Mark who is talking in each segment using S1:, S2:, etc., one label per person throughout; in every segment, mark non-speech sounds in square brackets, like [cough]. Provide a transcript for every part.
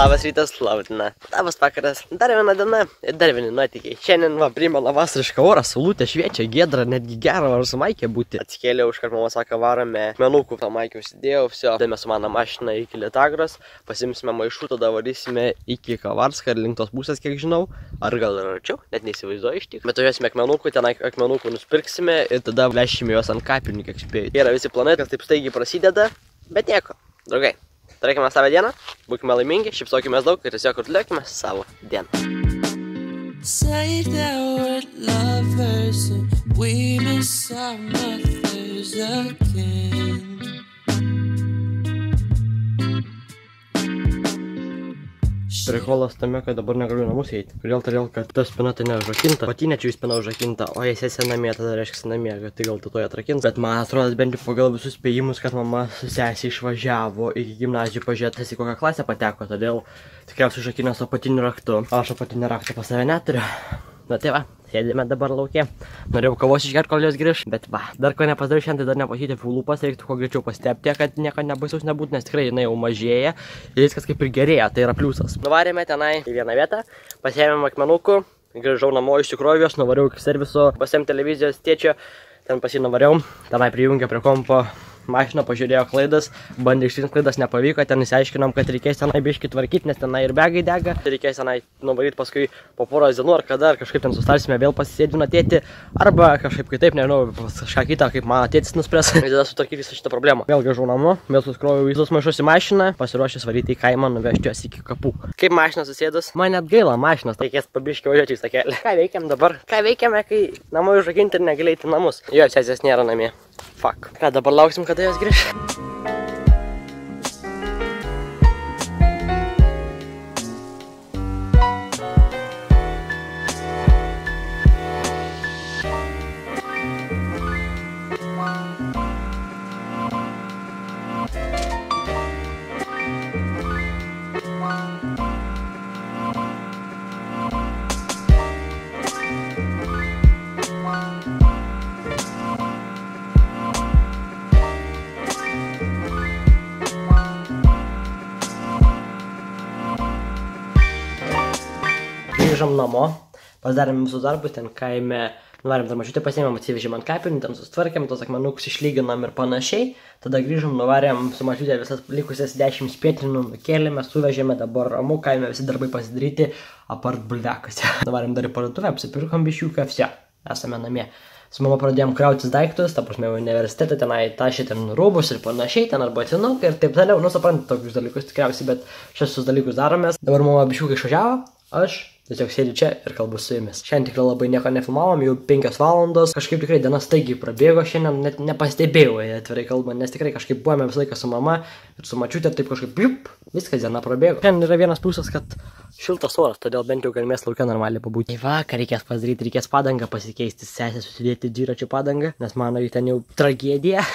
S1: Labas rytas, Lautina. Labas vakaras. Dar viena diena ir dar vieni nuotykiai. Šiandien va primena vasarišką orą, saulutė šviečia, gedra, netgi gera ar su maikė būti. Atsikėliau, iškart mama sako, varome menukų, tą maikį užsidėjau, viso. Dėmė su mano mašina iki Lietagros, pasimsime maišų, tada varysime iki Kavarska ir link tos pusės, kiek žinau. Ar gal ir arčiau, net neįsivaizduoju iš tik. Bet turėsime akmenukų, ten akmenukų nusipirksime ir tada lešime juos ant kapinių, kiek spėjau. Yra visi planai, kas taip staigiai prasideda, bet nieko. Draugai, Turėkime savo dieną, būkime laimingi, šipsokime daug ir tiesiog atliekime savo dieną. Say that we're lovers and we miss our mothers again. Prikolas tame, kad dabar negaliu namus eiti. Kodėl todėl, kad ta spina tai neužrakinta. Pati nečiau spina užrakinta, o jei sesė namie, tada reiškia namie, kad tai gal tu to atrakins. Bet man atrodo, bent jau pagal visus spėjimus, kad mama su sesė išvažiavo iki gimnazijų pažiūrėtas į kokią klasę pateko, todėl tikriausiai užrakinęs apatiniu raktu. Aš apatinį raktą pas save neturiu. Na tai va, sėdime dabar laukia. Norėjau kavos išgerti, kol jos grįž, bet va, dar ko nepasidariau šiandien, tai dar nepasitė lūpas, reiktų kuo greičiau pastepti, kad nieko nebaisaus nebūtų, nes tikrai jinai jau mažėja ir viskas kaip ir gerėja, tai yra pliusas. Nuvarėme tenai į vieną vietą, pasėmėm akmenukų, grįžau namo iš tikrųjų, nuvariau iki serviso, pasėm televizijos tėčio, ten pasinuvariau, tenai prijungė prie kompo mašiną, pažiūrėjo klaidas, bandė išsirinkt klaidas, nepavyko, ten įsiaiškinom, kad reikės tenai biškį tvarkyti, nes tenai ir begai dega, reikės tenai nuvaryti paskui po poros dienų ar kada, ar kažkaip ten sustarsime vėl pasisėdina tėti, arba kažkaip kitaip, nežinau, kažką kitą, kaip mano tėtis nuspręs, [laughs] ir tada sutvarkyti visą šitą problemą. Vėl grįžau namo, vėl suskroviau visus maišus į mašiną, pasiruošęs varyti į kaimą, nuvežti juos iki kapų. Kaip mašina susėdus, man net gaila mašinos, reikės pabiškiai važiuoti į tą kelią. Ką veikiam dabar? Ką veikiame, kai namai užrakinti ir negalėti namus? Jo, sesės nėra namie. Fuck. Ką dabar lauksim, kada jos grįž? Namo, pasidarėm visus darbus, ten kaime, nuvarėm dar mažiutę pasiėmėm, atsivežėm ant kapinių, ten sustvarkėm, tos akmenukus išlyginom ir panašiai. Tada grįžom, nuvarėm su mažiutė visas likusias 10 spėtrinų, nukėlėme, suvežėme, dabar ramu, kaime visi darbai pasidaryti, apart bulvekose. [laughs] nuvarėm dar į parduotuvę, apsipirkom bišiuką, vse, esame namie. Su mama pradėjom krautis daiktus, ta prasme, universitetą tenai tašė ten rūbus ir panašiai, ten arba atinukai ir taip toliau, nu suprantate tokius dalykus tikriausiai, bet šios dalykus daromės. Dabar mama bišiukai išvažiavo, aš Tiesiog sėdžiu čia ir kalbu su jumis. Šiandien tikrai labai nieko nefilmavom, jau 5 valandos. Kažkaip tikrai diena staigiai prabėgo, šiandien net nepastebėjau, atvirai kalbant, nes tikrai kažkaip buvome visą laiką su mama ir su mačiutė, taip kažkaip, jup, viskas diena prabėgo. Šiandien yra vienas pliusas, kad šiltas oras, todėl bent jau galimės laukia normaliai pabūti. Tai vakar reikės padaryti, reikės padangą pasikeisti, sesė susidėti dviračių padangą, nes mano jų ten jau tragedija.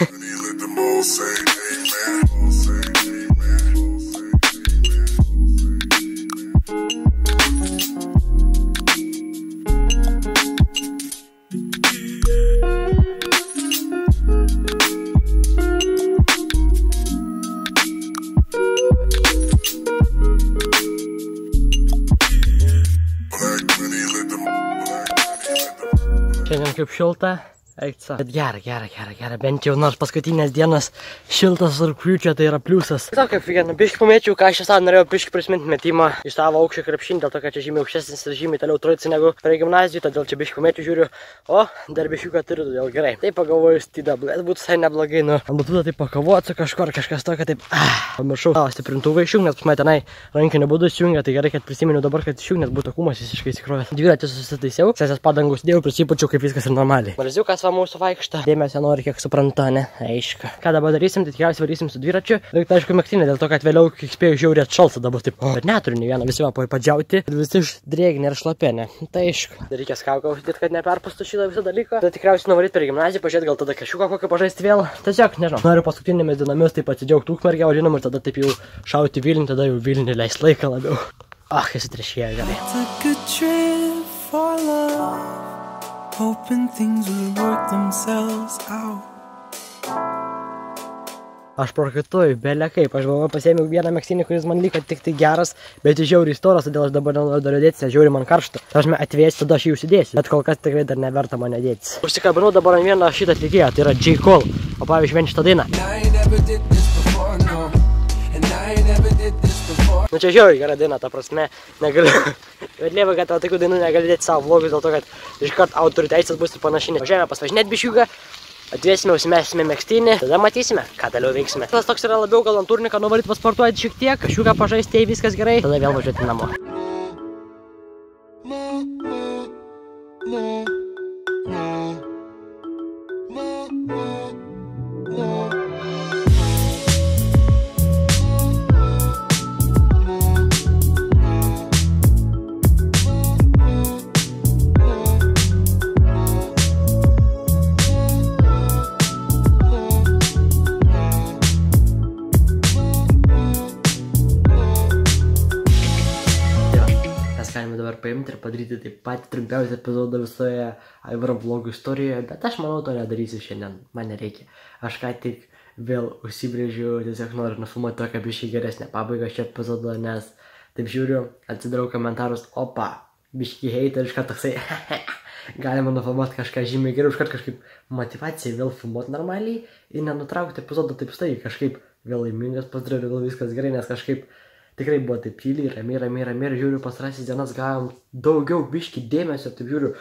S1: Šiandien šilta, Eiksa. Bet gera, gera, gera, gera. Bent jau nors paskutinės dienos šiltas rūpiučio tai yra pliusas. Tiesiog kaip vieną biškį pamėčiau, ką aš esu norėjau biškį prisiminti metimą iš savo aukščio krepšinį, dėl to, kad čia žymiai aukštesnis ir žymiai toliau truici negu prie gimnazijų, todėl čia biškį pamėčiau žiūriu, o dar biškiuką turiu, todėl gerai. Taip pagalvojus, tai dabar būtų visai neblogai, nu. Būtų taip pakovoti su kažkur, kažkas tokio taip, ah, pamiršau. O, stiprintuvai išjungia, nes pas mane tenai rankiniu būdu išjungia, tai gerai, kad prisiminiau dabar, kad išjungia, nes būtų kūmas visiškai įsikrovęs. Dviratį susitaisiau, sesės padangus dėjau, prisipačiau, kaip viskas ir normaliai. Marziukas va mūsų vaikšto. Dėmesio nori, kiek suprantu, ne? Aišku. Ką dabar darysim, tai tikriausiai varysim su dviračiu. Reikia, aišku, mėgtinė, dėl to, kad vėliau, kiek spėjau, žiauriai atšalsa dabar taip. Bet neturiu nei vieno, visi va padžiauti. Visi išdrėgni ir šlapė, ne? Tai aišku. Dar reikia skauką uždėti, kad neperpastų šitą visą dalyką. Tai tikriausiai nuvaryti per gimnaziją, pažiūrėti, gal tada kažką kokį pažaisti vėl. Tiesiog, nežinau. Noriu paskutinėmis dienomis taip atsidžiaugti ukmergę, o žinoma, ir tada taip jau šauti Vilnių, tada jau Vilnių leis laiką labiau. Ah, esi trešėja gerai. Hoping things would work themselves out. Aš prakaituoju, belė kaip, aš galvoju, pasėmiau vieną mėgsinį, kuris man liko tik tai geras, bet jis žiauriai storas, todėl aš dabar nenoriu dar dėtis, nes žiauriai man karšta. Aš me atvėsiu, tada aš jį užsidėsiu, bet kol kas tikrai dar neverta mane dėtis. Užsikabinau dabar ant vieną šitą atlikėją, tai yra J. Cole, o pavyzdžiui, vien šitą dainą. Nu čia žiauriai gera daina, ta prasme, negaliu. [laughs] Bet lieva, kad tau tokių dainų negali dėti savo vlogus, dėl to, kad iškart autorių teisės bus ir panašiai. Važiuojame pasvažinėti bišiugą, atvėsime, užsimesime mėgstinį, tada matysime, ką toliau veiksime. Tas toks yra labiau gal ant turniką nuvaryti pasportuoti šiek tiek, kažkokią pažaisti, jei viskas gerai, tada vėl važiuoti namo. Dabar paimti ir padaryti taip pat trumpiausią epizodą visoje Aivaro vlogų istorijoje, bet aš manau to nedarysiu šiandien, man nereikia. Aš ką tik vėl užsibrėžiu, tiesiog noriu nufilmuoti tokią bišį geresnę pabaigą šio epizodo, nes taip žiūriu, atsidarau komentarus, opa, biški heiteriška toksai, [laughs] galima nufilmuoti kažką žymiai geriau, iškart kažkaip motivacija vėl filmuoti normaliai ir nenutraukti epizodą taip stai, kažkaip vėl laimingas pasidarė, vėl viskas gerai, nes kažkaip tikrai buvo taip tyliai, ramiai, ramiai, ramiai ir žiūriu, pasrasis dienas gavom daugiau biški dėmesio, taip žiūriu,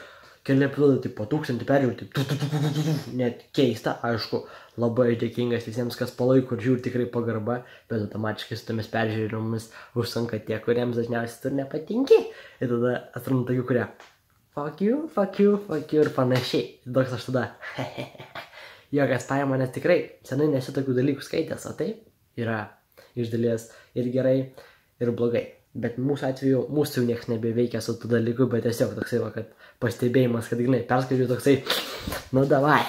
S1: keli epizodai, taip po tūkstantį peržiūrų, taip, tu, tu, tu, tu, tu, tu, net keista, aišku, labai dėkingas visiems, kas palaiko ir žiūri tikrai pagarba, bet automatiškai su tomis peržiūromis užsanka tie, kuriems dažniausiai tu nepatinki. Ir tada atranda tokių, kurie fuck you, fuck you, fuck you ir panašiai. Toks aš tada, [laughs] jokas paima, nes tikrai senai nesu tokių dalykų skaitęs, o taip yra iš dalies ir gerai, ir blogai. Bet mūsų atveju, mūsų jau niekas nebeveikia su tų dalykų, bet tiesiog toksai, va, kad pastebėjimas, kad, žinai, perskaičiu toksai, nu davai,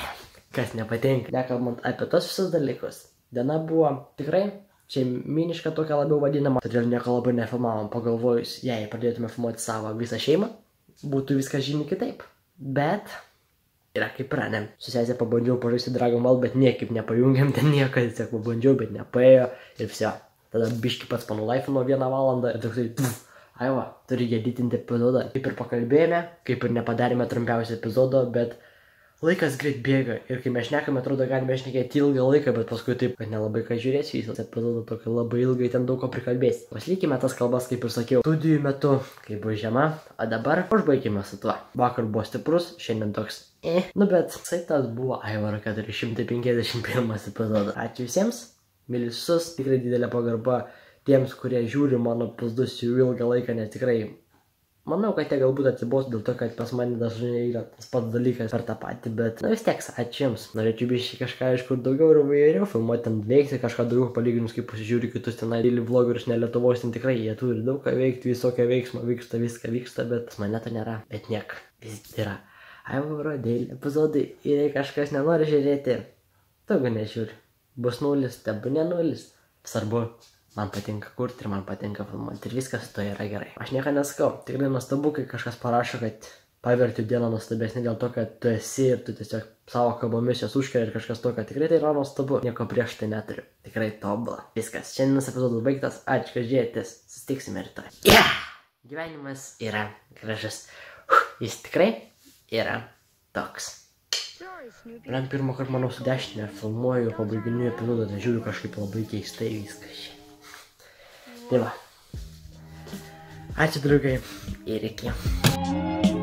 S1: kas nepatinka. Nekalbant apie tos visus dalykus. Diena buvo tikrai šeiminiška tokia labiau vadinama, todėl nieko labai nefilmavom, pagalvojus, jei pradėtume filmuoti savo visą šeimą, būtų viskas žymiai kitaip. Bet yra kaip yra, ne? Su sesė pabandžiau pažaisti Dragon Ball, bet niekaip nepajungiam ten nieko, tiesiog pabandžiau, bet nepaėjo ir viso. Tada biški pats panulaifino vieną valandą ir toksai, pff, aiva, turi editinti epizodą. Kaip ir pakalbėjome, kaip ir nepadarėme trumpiausio epizodo, bet laikas greit bėga ir kai mes šnekame, atrodo, galime šnekėti ilgą laiką, bet paskui taip, kad nelabai ką žiūrėsi, visas epizodą tokį labai ilgai ten daug ko prikalbės. Paslikime tas kalbas, kaip ir sakiau, studijų metu, kai buvo žiema, o dabar užbaigime su tuo. Vakar buvo stiprus, šiandien toks. Eh. Nu bet, tai tas buvo Aivaro 451 epizodas. Ačiū visiems, myliu visus, tikrai didelė pagarba tiems, kurie žiūri mano pizdus jau ilgą laiką, nes tikrai Manau, kad jie galbūt atsibos dėl to, kad pas mane dažnai yra tas pats dalykas per tą patį, bet na vis tiek, ačiū Jums. Norėčiau biškai kažką iš kur daugiau ir įvairiau filmuoti, ten veikti kažką daugiau palyginus, kaip pasižiūri kitus tenai daily vlogerius, ne Lietuvos, ten tikrai jie turi daug ką veikti, visokio veiksmo vyksta, viską vyksta, bet mane to nėra. Bet niek, vis yra. Aivaro, dėl epizodai ir kažkas nenori žiūrėti, tegu nežiūri. Bus nulis, tebu ne nulis. Svarbu, man patinka kurti ir man patinka filmuoti ir viskas to yra gerai. Aš nieko nesakau, tikrai nuostabu, kai kažkas parašo, kad paverti dieną nuostabesnį dėl to, kad tu esi ir tu tiesiog savo kalbomis jos užkelia ir kažkas to, kad tikrai tai yra nuostabu, nieko prieš tai neturiu. Tikrai tobulą. Viskas, šiandienos epizodas baigtas, ačiū, kad žiūrėtės, susitiksime rytoj. Yeah! Gyvenimas yra gražus. Jis tikrai yra toks. Bent pirmą kartą, manau, su dešinė filmuoju pabaiginių epizodą, tai žiūriu kažkaip labai keistai viskas čia. Det var Hej til ele aqui, ó.